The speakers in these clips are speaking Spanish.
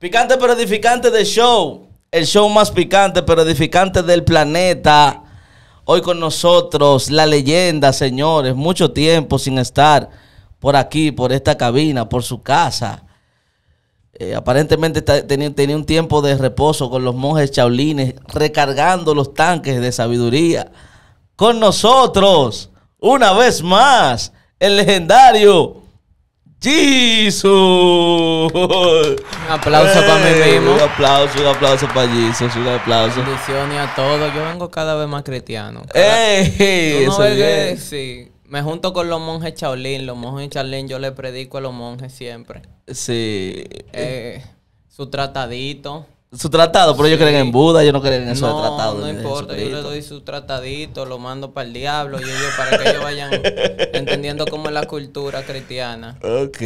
Picante pero edificante de show. El show más picante pero edificante del planeta. Hoy con nosotros la leyenda, señores. Mucho tiempo sin estar por aquí, por esta cabina, por su casa. Eh, aparentemente tenía, tenía un tiempo de reposo con los monjes chaulines, recargando los tanques de sabiduría. Con nosotros, una vez más, el legendario Jesus. Un aplauso para mí mismo. Un aplauso, un aplauso para Jesus, un aplauso. Bendiciones a todos. Yo vengo cada vez más cristiano. Cada- ¡Ey! Tú no Eso bien. sí. Me junto con los monjes Shaolin. Los monjes Shaolin yo le predico a los monjes siempre. Sí. Eh, su tratadito. Su tratado, pero ellos creen en Buda, yo no creen en eso de no, tratado. no de importa. Yo le doy su tratadito, lo mando para el diablo y ellos para que ellos vayan entendiendo cómo es la cultura cristiana. Ok,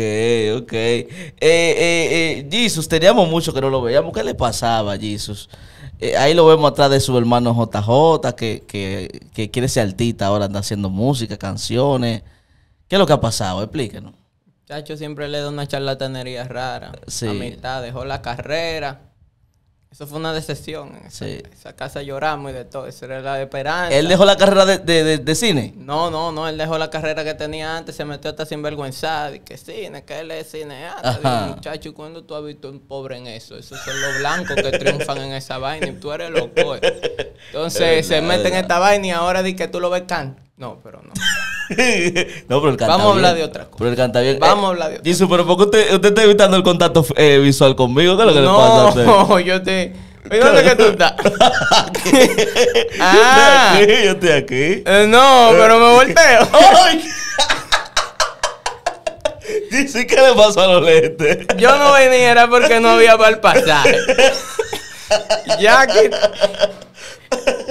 ok. Eh, eh, eh, Jesus, teníamos mucho que no lo veíamos. ¿Qué le pasaba a Jesus? Eh, ahí lo vemos atrás de su hermano JJ, que, que, que quiere ser artista, ahora anda haciendo música, canciones. ¿Qué es lo que ha pasado? Explíquenos. Chacho siempre le da una charlatanería rara. Sí. A mitad dejó la carrera. Eso fue una decepción. En esa, Sí. esa casa lloramos y de todo. Eso era la esperanza. ¿Él dejó la carrera de, de- de- de cine? No, no, no. Él dejó la carrera que tenía antes. Se metió hasta sinvergüenza. Y que cine, que él es cineasta. Digo, muchacho, ¿cuándo tú has visto un pobre en eso? Esos son los blancos que triunfan en esa vaina. Y tú eres loco. eh. Entonces se mete en esta vaina y ahora di que tú lo ves can. No, pero no. no, pero él canta Vamos a hablar de otra cosa. Pero él canta bien. Vamos Eh, a hablar de otra Jesus, pero ¿por qué usted, usted está evitando el contacto eh, visual conmigo? ¿Qué es lo que le pasa a usted? No, yo te. ¿Y dónde que tú estás? ah, Estoy aquí, yo estoy aquí. eh, no, pero me volteo. Dice, ¿qué le pasó a los lentes? Yo no venía era porque no había para el pasaje. Ya que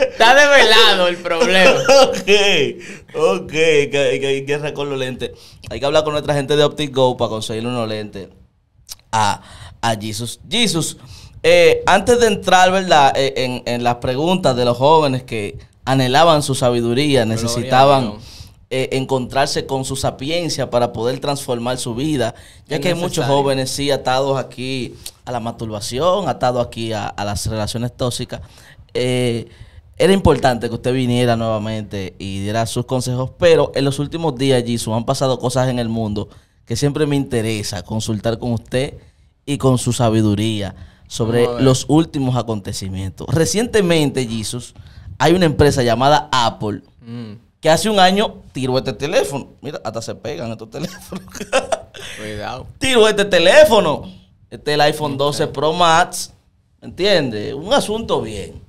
está develado el problema. ok, ok, que, que hay con los lentes. Hay que hablar con nuestra gente de Optic Go para conseguirle unos lentes a, a Jesus. Jesus, eh, antes de entrar, ¿verdad? Eh, en, en las preguntas de los jóvenes que anhelaban su sabiduría, necesitaban eh, encontrarse con su sapiencia para poder transformar su vida, ya Es que hay muchos jóvenes sí atados aquí a la masturbación, atados aquí a, a las relaciones tóxicas. Eh, era importante que usted viniera nuevamente y diera sus consejos, pero en los últimos días, Jesus, han pasado cosas en el mundo que siempre me interesa consultar con usted y con su sabiduría sobre los últimos acontecimientos. Recientemente, Jesus, hay una empresa llamada Apple Mm, que hace un año tiró este teléfono. Mira, hasta se pegan estos teléfonos. cuidado. tiró este teléfono. Este es el iPhone 12 Pro Max. ¿Entiendes? Un asunto bien.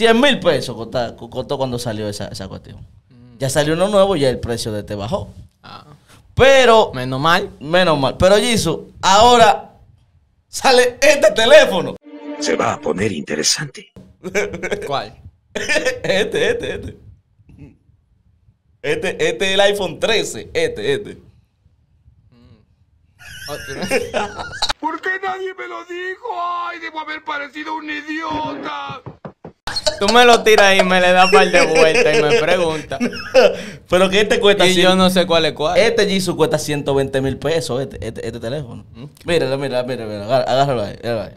100 mil pesos costó, costó cuando salió esa, esa cuestión. Ya salió uno nuevo y ya el precio de este bajó. Ah, Pero, menos mal. menos mal. Pero Jisoo, ahora sale este teléfono. Se va a poner interesante. ¿Cuál? Este, este, este. Este, este es el iPhone 13. Este, este. Otro. ¿Por qué nadie me lo dijo? ¡Ay, debo haber parecido un idiota! Tú me lo tiras y me le das par de vueltas y me preguntas. Pero que este cuesta Y 100 yo no sé cuál es cuál. Este Jisoo cuesta 120 mil pesos, este, este, este teléfono. Míralo, mira, mira, mira, agá- agárralo ahí, agárralo ahí.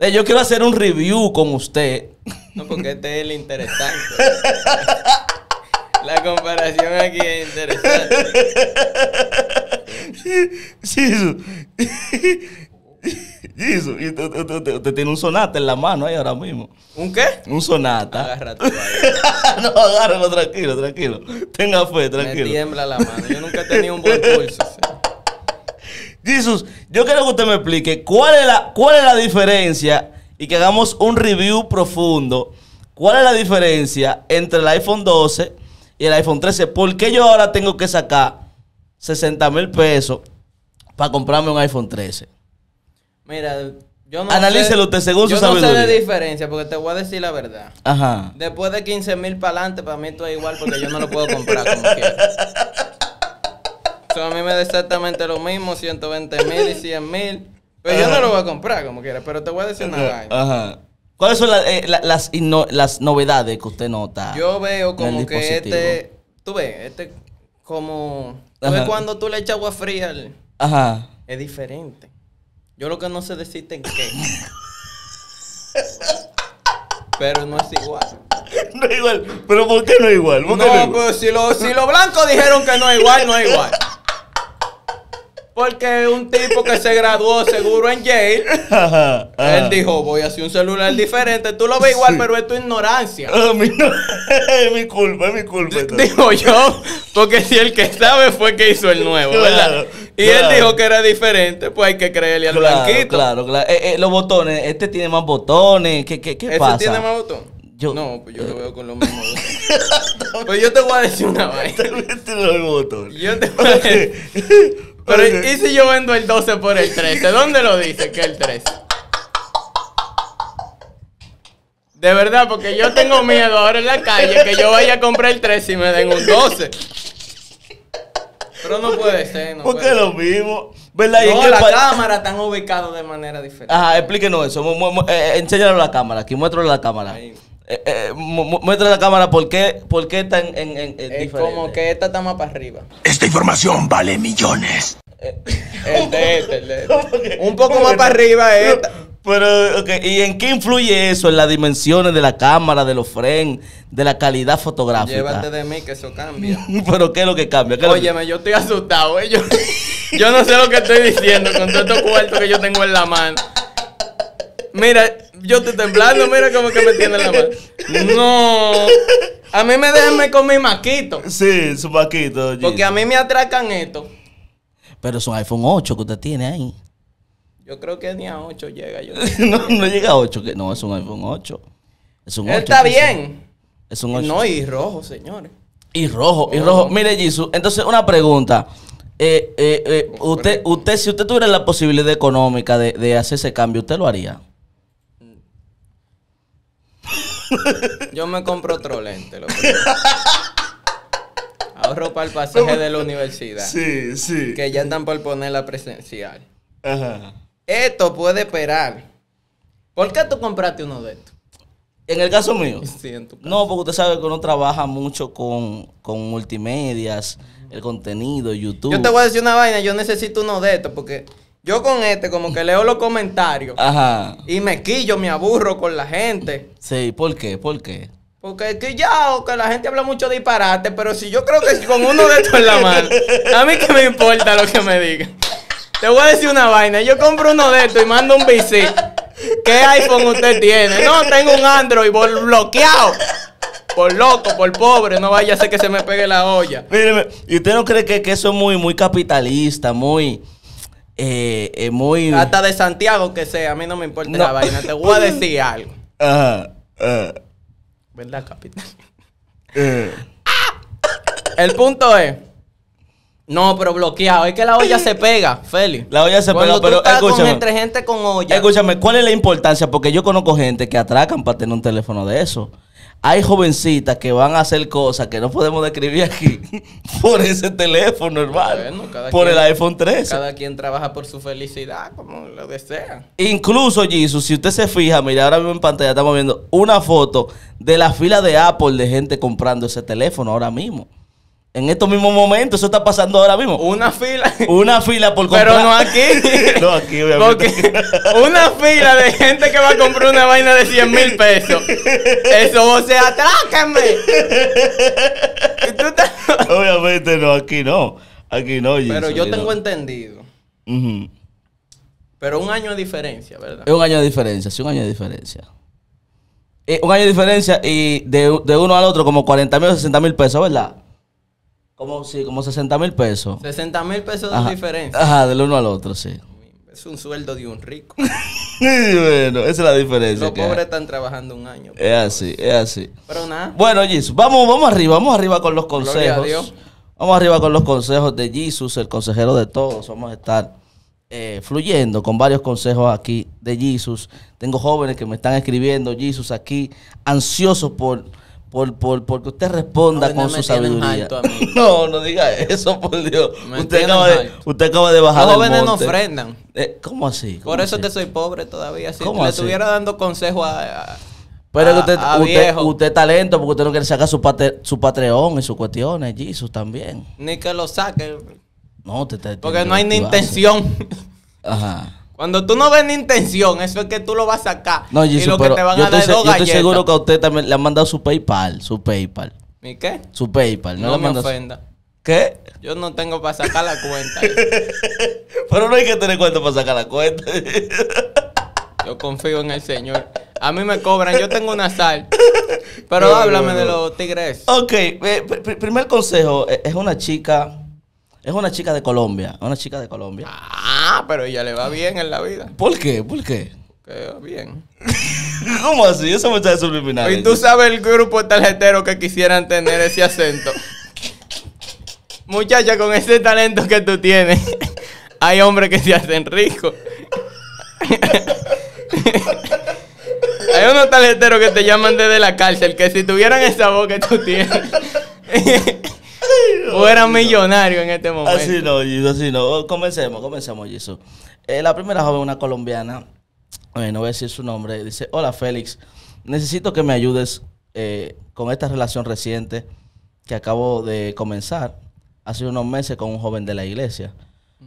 Eh, yo quiero hacer un review con usted. No, porque este es el interesante. La comparación aquí es interesante. Jisoo. Jisoo, y usted, tiene un sonata en la mano ahí ahora mismo. ¿Un qué? Un sonata. Vaina. no, agárralo, tranquilo, tranquilo. Tenga fe, Me tranquilo. tiembla la mano. Yo nunca he tenido un buen pulso. sí. Jesus, yo quiero que usted me explique cuál es la, cuál es la diferencia y que hagamos un review profundo. ¿Cuál es la diferencia entre el iPhone 12 y el iPhone 13? ¿Por qué yo ahora tengo que sacar 60 mil pesos para comprarme un iPhone 13? Mira, yo no Analícelo sé- usted según su Yo no sé sabiduría. de diferencia, porque te voy a decir la verdad. Ajá. Después de 15 mil para adelante, para mí todo es igual porque yo no lo puedo comprar como quiera. So, a mí me da exactamente lo mismo, 120 mil y 100 mil. Pero yo no lo voy a comprar como quiera, pero te voy a decir una vaina. Ajá. ¿Cuáles son la- eh, la- las, las novedades que usted nota? Yo veo como que dispositivo? este, tú ves, este como, tú ves cuando tú le echas agua fría, al- Ajá. es diferente. Yo lo que no sé decirte en qué. Pero no es igual. No es igual. ¿Pero por qué no es igual? ¿Por No, es igual? pues si los si los blancos dijeron que no es igual, no es igual. Porque un tipo que se graduó seguro en Yale, Ajá, ajá. él dijo, voy a hacer un celular diferente. Tú lo ves igual, pero es tu ignorancia. Ah, mi- es mi culpa, es mi culpa. Digo yo, porque si el que sabe fue el que hizo el nuevo, ¿verdad? Claro, Y claro. él dijo que era diferente, pues hay que creerle al Claro, blanquito. claro, claro. Eh, eh, los botones, este tiene más botones. ¿Qué, qué, qué ¿Ese pasa? tiene más botón? Yo- No, pues yo lo veo con los mismos botones. pues yo te voy a decir una vaina. Los botones. Yo te voy a decir. Pero. ¿y si yo vendo el 12 por el 13? ¿Dónde lo dice que el 13? De verdad, porque yo tengo miedo ahora en la calle que yo vaya a comprar el 13 y me den un 12. Pero no puede ser, no Porque puede es ser. lo mismo. ¿Verdad? No, qué las pa- cámaras están ubicadas de manera diferente. Ajá, explíquenos eso. Mu- eh, enséñalo a la cámara. Aquí, muéstralo a la cámara. Ahí. Eh, eh, mu- mu- muéstrale a la cámara por qué, por qué está en, en, es diferente. como que esta está más para arriba. Esta información vale millones. El de este, el de este. Un poco más para arriba es esta. Pero, ok, ¿y en qué influye eso? En las dimensiones de la cámara, de los frames, de la calidad fotográfica. Llévate de mí que eso cambia. Pero, ¿qué es lo que cambia? ¿Qué es lo que- Óyeme, yo estoy asustado, eh. Yo, yo no sé lo que estoy diciendo con todos estos cuartos que yo tengo en la mano. Mira, yo estoy temblando, mira cómo que me tiene en la mano. No. A mí me déjenme con mi maquito. Sí, su paquito. Porque a mí me atracan esto. Pero es un iPhone 8 que usted tiene ahí. Yo creo que ni a 8 llega. Yo. no, no llega a 8. Que, no, es un iPhone 8. Es un 8. Él está bien. Es un 8. No, y rojo, señores. Y rojo, y rojo. Mire, Jisoo, entonces una pregunta. Eh, eh, eh, usted, usted, si usted tuviera la posibilidad económica de, de hacer ese cambio, ¿usted lo haría? Yo me compro otro lente. Ahorro para el pasaje de la universidad. Sí, sí. Que ya están por poner la presencial. Ajá. Esto puede esperar. ¿Por qué tú compraste uno de estos? En el caso mío. Sí, en tu. No, porque usted sabe que uno trabaja mucho con, con multimedias, el contenido, YouTube. Yo te voy a decir una vaina, yo necesito uno de estos porque yo con este como que leo los comentarios Ajá. y me quillo, me aburro con la gente. Sí, ¿por qué? ¿Por qué? Porque es que ya, o que la gente habla mucho disparate, pero si yo creo que con uno de estos en la mano, a mí que me importa lo que me digan. Te voy a decir una vaina, yo compro uno de estos y mando un bici. ¿Qué iPhone usted tiene? No, tengo un Android bloqueado. Por loco, por pobre, no vaya a ser que se me pegue la olla. Míreme, ¿y usted no cree que, que eso es muy, muy capitalista, muy... Eh, eh, muy... Hasta de Santiago que sea, a mí no me importa No. la vaina. Te voy a decir algo. Ajá. ¿Verdad, capitán? eh. El punto es. No, pero bloqueado. Es que la olla se pega, Feli. La olla se Cuando pega, pero tú estás con escúchame. entre gente con olla. Escúchame, ¿cuál es la importancia? Porque yo conozco gente que atracan para tener un teléfono de eso. Hay jovencitas que van a hacer cosas que no podemos describir aquí por ese teléfono, hermano. Bueno, cada por quien- el iPhone 13. Cada quien trabaja por su felicidad, como lo desea. Incluso, Jesus, si usted se fija, mira, ahora mismo en pantalla estamos viendo una foto de la fila de Apple de gente comprando ese teléfono ahora mismo. En estos mismos momentos, eso está pasando ahora mismo. Una fila. Una fila por comprar. Pero no aquí. no, aquí, obviamente. Porque una fila de gente que va a comprar una vaina de 100 mil pesos. Eso, o sea, atráquenme. Y tú estás- obviamente no, aquí no. Aquí no, Jesus. Pero yo tengo no. entendido. Pero un año de diferencia, ¿verdad? Es un año de diferencia, sí, un año de diferencia. Eh, un año de diferencia y de, de uno al otro como 40 mil o 60 mil pesos, ¿verdad? Como, sí, como 60 mil pesos. 60 mil pesos de Ajá. diferencia. Ajá, del uno al otro, sí. Es un sueldo de un rico. Bueno, esa es la diferencia. Los que hay. pobres están trabajando un año. Es así, es así. Pero nada. Bueno, Jesus, vamos, vamos arriba, vamos arriba con los a consejos. Dios. Vamos arriba con los consejos de Jesus, el consejero de todos. Vamos a estar eh, fluyendo con varios consejos aquí de Jesus. Tengo jóvenes que me están escribiendo, Jesus, aquí, ansiosos por, por, por, por que usted responda con su sabiduría. a. No, no diga eso, por Dios. Me Usted acaba, de, usted acaba de bajar Los del jóvenes no ofrendan. Eh, ¿Cómo así? Por ¿Cómo eso así? que soy pobre todavía. Si ¿Cómo le así? estuviera dando consejos a, a- Pero es que a- usted, a usted, usted talento porque usted no quiere sacar su, pate- su Patreon y sus cuestiones, Jesus también. ni que lo saque. No, te, te- Porque no hay ni te- intención. Ajá. Cuando tú no ves ni intención, eso es que tú lo vas a sacar. No, y lo que te van yo, a estoy, dar es dos yo estoy seguro que a usted también le han mandado su PayPal, su PayPal, ¿Y qué? su PayPal. No, No me su- ofenda. ¿Qué? Yo no tengo para sacar la cuenta. Pero no hay que tener cuenta para sacar la cuenta. Yo confío en el Señor. A mí me cobran, yo tengo una sal. Pero No, háblame no, de los tigres. ok, eh, pr- pr- primer consejo, eh, es una chica, es una chica de Colombia, una chica de Colombia. Ah, pero ella le va bien en la vida. ¿Por qué? ¿Por qué? Que va bien. ¿Cómo así? Eso me está subliminal. Y tú sabes el grupo de tarjeteros que quisieran tener ese acento. Muchacha, con ese talento que tú tienes, hay hombres que se hacen ricos. hay unos tarjeteros que te llaman desde la cárcel que si tuvieran esa voz que tú tienes, fueran millonarios en este momento. Así no, Jesús, así no. Oh, Comencemos, comencemos, Jesús. Eh, la primera joven, una colombiana, eh, no voy a decir su nombre, dice, hola Félix, necesito que me ayudes eh, con esta relación reciente que acabo de comenzar hace unos meses con un joven de la iglesia.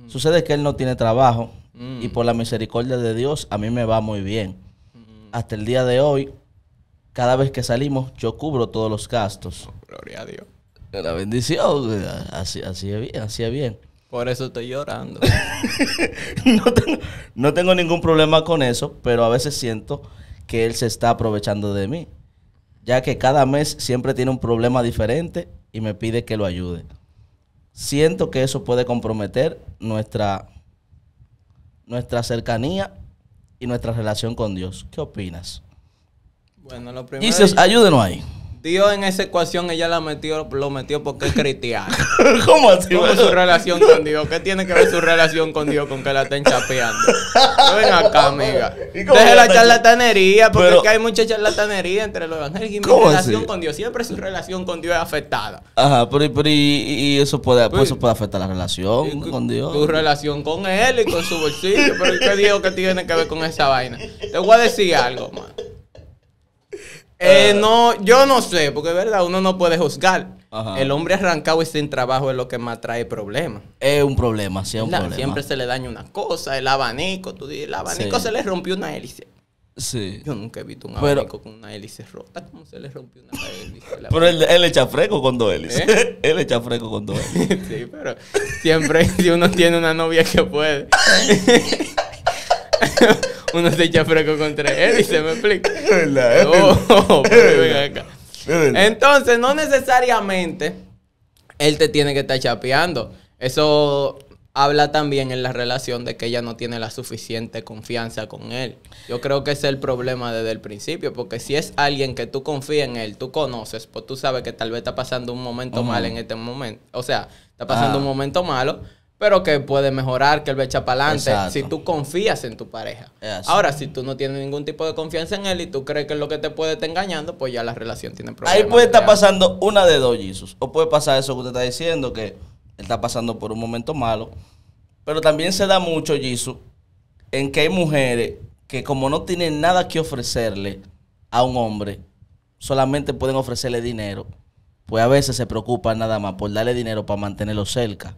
Sucede que él no tiene trabajo Mm. y por la misericordia de Dios a mí me va muy bien. Hasta el día de hoy, cada vez que salimos, yo cubro todos los gastos. Gloria a Dios. La bendición, así, así es bien, así es bien. Por eso estoy llorando. no, tengo, no tengo ningún problema con eso, pero a veces siento que él se está aprovechando de mí, ya que cada mes siempre tiene un problema diferente y me pide que lo ayude. Siento que eso puede comprometer nuestra, nuestra cercanía y nuestra relación con Dios. ¿Qué opinas? Bueno, lo primero. Jesus, ayúdenos ahí. Dios en esa ecuación ella la metió, lo metió porque es cristiano. ¿Cómo así? ¿Cómo es su relación con Dios? ¿Qué tiene que ver su relación con Dios con que la estén chapeando? Ven acá, amiga. ¿Y cómo Deje la charlatanería, porque Pero- es que hay mucha charlatanería entre los evangélicos y mi ¿Cómo relación así? con Dios. Siempre su relación con Dios es afectada. Ajá, pero, pero y, y eso puede, pues Pues- eso puede afectar la relación Y con Dios. Tu relación con Él y con su bolsillo. Pero ¿qué digo que tiene que ver con esa vaina? Te voy a decir algo, man. Eh, no, yo no sé, porque es verdad, uno no puede juzgar. Ajá. El hombre arrancado y sin trabajo es lo que más trae problemas. Es un problema, sí, es un problema. Siempre se le daña una cosa, el abanico, tú dices, el abanico Sí. se le rompió una hélice. Sí. Yo nunca he visto un Pero- abanico con una hélice rota. ¿Cómo se le rompió una hélice? Pero él, él echa fresco con dos hélices. ¿Eh? él echa fresco con dos hélices. sí, pero siempre si uno tiene una novia que puede. Uno se echa fresco con tres hélices, ¿me explico? verdad, Oh, pero ven acá. Entonces, no necesariamente él te tiene que estar chapeando. Eso habla también en la relación de que ella no tiene la suficiente confianza con él. Yo creo que ese es el problema desde el principio, porque si es alguien que tú confías en él, tú conoces, pues tú sabes que tal vez está pasando un momento mal en este momento. O sea, está pasando Ah. un momento malo, pero que puede mejorar, que él va a echar para adelante si tú confías en tu pareja. Ahora, si tú no tienes ningún tipo de confianza en él y tú crees que es lo que te puede estar engañando, pues ya la relación tiene problemas. Ahí puede estar pasando una de dos, Jesus. O puede pasar eso que usted está diciendo, que él está pasando por un momento malo. Pero también se da mucho, Jesus, en que hay mujeres que como no tienen nada que ofrecerle a un hombre, solamente pueden ofrecerle dinero. Pues a veces se preocupan nada más por darle dinero para mantenerlo cerca.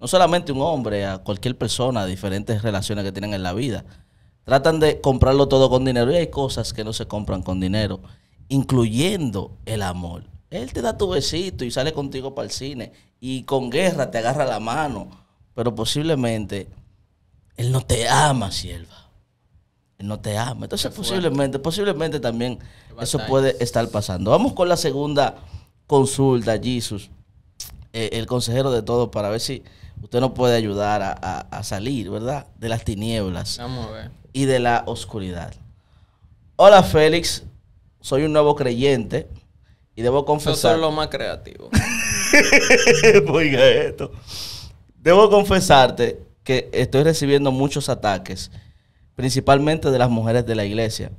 No solamente un hombre, a cualquier persona, diferentes relaciones que tienen en la vida. Tratan de comprarlo todo con dinero y hay cosas que no se compran con dinero, incluyendo el amor. Él te da tu besito y sale contigo para el cine y con guerra te agarra la mano, pero posiblemente él no te ama, sierva. Él no te ama. Entonces posiblemente, posiblemente también eso puede estar pasando. Vamos con la segunda consulta, Jesus, eh, el consejero de todo, para ver si usted nos puede ayudar a, a- a salir, ¿verdad? De las tinieblas Vamos a ver. y de la oscuridad. Hola Félix, soy un nuevo creyente y debo confesar... son los más creativos. Oiga esto. Debo confesarte que estoy recibiendo muchos ataques, principalmente de las mujeres de la iglesia.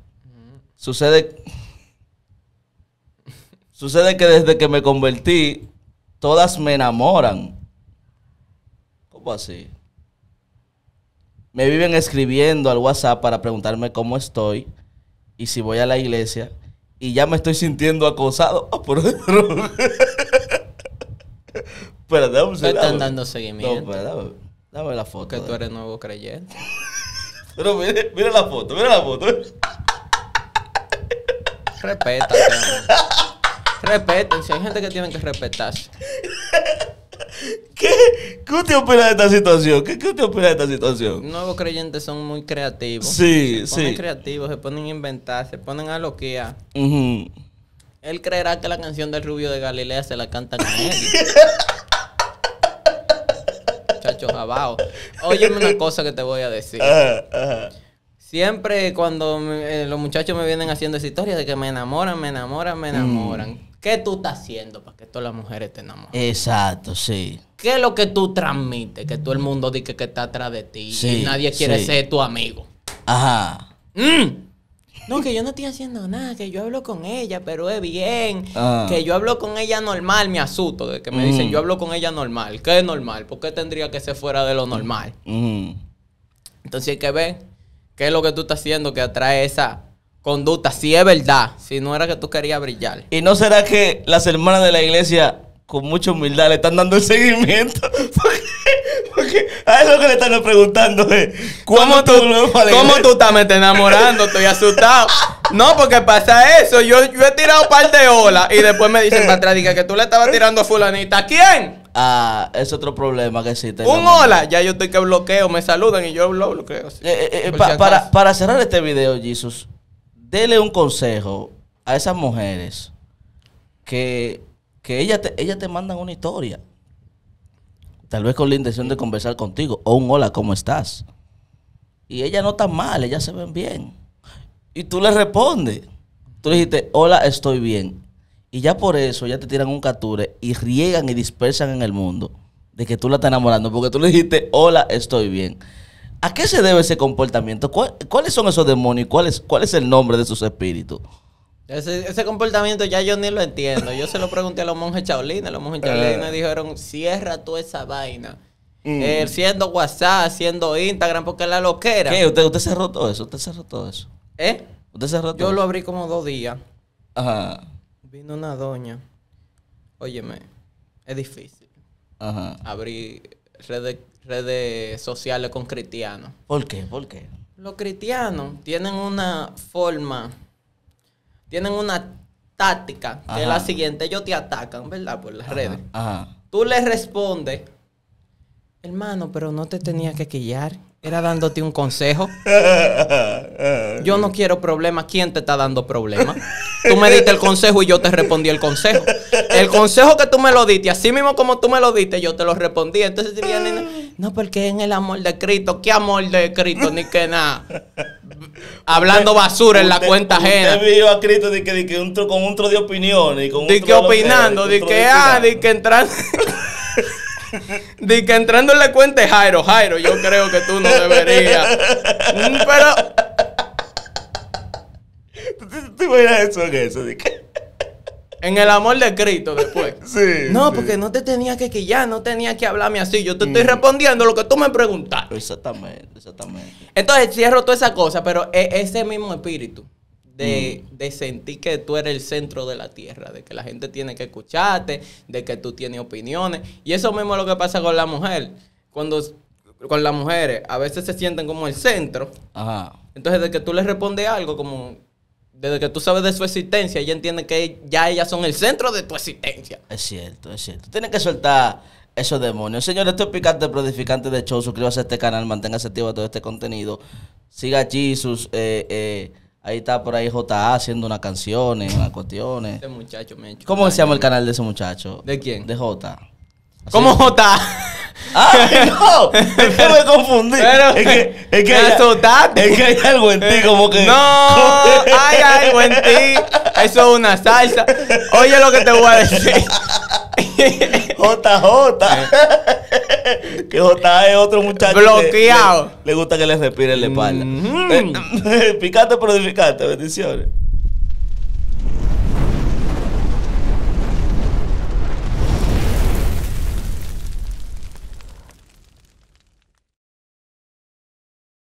Sucede, sucede que desde que me convertí, todas me enamoran. ¿Cómo así? Me viven escribiendo al WhatsApp para preguntarme cómo estoy y si voy a la iglesia y ya me estoy sintiendo acosado. Ah, por Espera, dame un Te están dando No, seguimiento. espera, dame, dame la foto. porque tú eres nuevo creyente. Pero mire, mira la foto, mira la foto. Respétate. Respeten, si hay gente que tiene que respetarse. ¿Qué, ¿Qué usted opina de esta situación? ¿Qué, ¿Qué usted opina de esta situación? Nuevos creyentes son muy creativos. Sí, se ponen sí. creativos, se ponen a inventar, se ponen a loquear. Él creerá que la canción del Rubio de Galilea se la cantan a él. Chacho jabao. Óyeme una cosa que te voy a decir. Ajá, ajá. Siempre cuando me- eh, los muchachos me vienen haciendo esa historia de que me enamoran, me enamoran, me enamoran. ¿Qué tú estás haciendo para que todas las mujeres te enamoren? Exacto, sí. ¿Qué es lo que tú transmites? Que todo el mundo dice que está atrás de ti Sí, y nadie quiere sí. ser tu amigo. Ajá. Mm. No, que yo no estoy haciendo nada, que yo hablo con ella, pero es bien. Ah. Que yo hablo con ella normal, me asusto de que me dicen, Mm. yo hablo con ella normal. ¿Qué es normal? ¿Por qué tendría que ser fuera de lo normal? Ujú. Entonces hay que ver qué es lo que tú estás haciendo que atrae esa conducta. Si es verdad, si no era que tú querías brillar. ¿Y no será que las hermanas de la iglesia, con mucha humildad, le están dando el seguimiento? Porque, porque a eso que le están preguntando es, ¿cómo tú, ¿Cómo tú estás me estás enamorando? Estoy asustado. No, porque pasa eso. Yo, yo he tirado un par de olas y después me dicen para atrás que tú le estabas tirando a fulanita. ¿A quién? Ah, es otro problema que existe. Un la- hola. Ya yo estoy que bloqueo, me saludan y yo lo bloqueo. Eh, eh, eh, Por pa- si para, para cerrar este video, Jesus, dele un consejo a esas mujeres que, que ellas te, te mandan una historia. Tal vez con la intención de conversar contigo. O un hola, ¿cómo estás? Y ellas no están mal, ellas se ven bien. Y tú le respondes. Tú le dijiste, hola, estoy bien. Y ya por eso ya te tiran un capture y riegan y dispersan en el mundo de que tú la estás enamorando. Porque tú le dijiste, hola, estoy bien. ¿A qué se debe ese comportamiento? ¿Cuál- ¿Cuáles son esos demonios? y ¿Cuál es, ¿Cuál es el nombre de sus espíritus? Ese, ese comportamiento ya yo ni lo entiendo. Yo se lo pregunté a los monjes chaolines. Los monjes chaolines me dijeron, cierra toda esa vaina. Mm. Eh, siendo WhatsApp, siendo Instagram, porque la loquera. ¿Qué? ¿Usted, usted cerró todo eso? ¿Usted cerró todo eso? ¿Eh? ¿Usted cerró todo Yo lo abrí como dos días. Ajá. Vino una doña. Óyeme, es difícil. Ajá. Abrir redes, redes sociales con cristianos. ¿Por qué? ¿Por qué? Los cristianos tienen una forma, tienen una táctica, que es la siguiente. Ellos te atacan, ¿verdad? Por las redes. Ajá. Tú les respondes, hermano, pero no te tenía que quillar. Era dándote un consejo. Yo no quiero problemas. ¿Quién te está dando problemas? Tú me diste el consejo y yo te respondí el consejo. El consejo que tú me lo diste, así mismo como tú me lo diste, yo te lo respondí. Entonces vienen, no, porque en el amor de Cristo. ¿Qué amor de Cristo? Ni que nada. Hablando basura en la Usted- cuenta ajena. Usted vio a Cristo de que, de que un tro- con un tro de opiniones. y con un tro que de loquera, opinando, un tro que de ah, di que entrando. Di que entrando en la cuenta de Jairo, Jairo, yo creo que tú no deberías. Mm, Pero ¿Tú te imaginas eso en eso? En el amor de Cristo después. Sí. No, sí. porque no te tenía que quillar, no tenía que hablarme así. Yo te estoy respondiendo lo que tú me preguntaste. Exactamente, exactamente. Entonces cierro toda esa cosa, pero ese mismo espíritu de, de sentir que tú eres el centro de la tierra, de que la gente tiene que escucharte, de que tú tienes opiniones. Y eso mismo es lo que pasa con la mujer. Cuando con las mujeres a veces se sienten como el centro. Ajá. Entonces, de que tú les respondes algo como... Desde que tú sabes de su existencia, ella entiende que ya ellas son el centro de tu existencia. Es cierto, es cierto. Tienes que soltar esos demonios. Señores, esto es Picante Prodificante de Show. Suscríbase a este canal, manténgase activo a todo este contenido. Siga a Jesus. eh, eh, ahí está por ahí JA haciendo unas canciones, unas cuestiones. Este muchacho me ha hecho ¿Cómo se llama el canal de ese muchacho? ¿De quién? De J. ¿Cómo J? ¡Ay, no! Es que me confundí. Pero es que, es que hay, es que hay algo en ti como que... No, ay, ay, buen ti. Eso es una salsa. Oye lo que te voy a decir. JJ. que J es otro muchacho. que Bloqueado. Le, le gusta que le respire en la espalda. Mhm. Eh, picante pero edificante. Bendiciones.